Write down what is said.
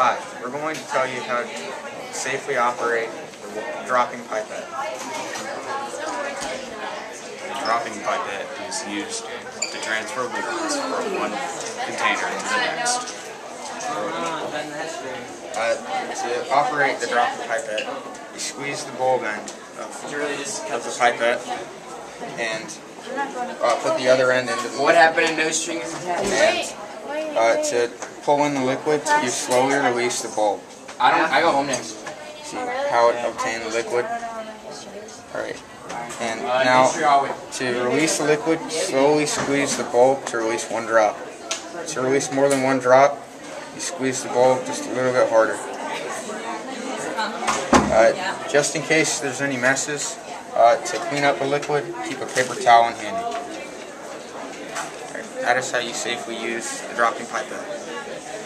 Hi, we're going to tell you how to safely operate the dropping pipette. The dropping pipette is used to transfer liquids from one container to the next. Uh, to operate the dropping pipette, you squeeze the bulb end of, of the pipette and uh, put the other end into the What happened in no strings attached? Uh, to pull in the liquid, you slowly release the bulb. I don't. I go home next. See how it obtained the liquid? Alright. And Uh, now, next year I'll wait. to release the liquid, slowly squeeze the bulb to release one drop. To release more than one drop, you squeeze the bulb just a little bit harder. Uh, just in case there's any messes, uh, to clean up the liquid, keep a paper towel on handy. That is how you safely use the dropping pipette.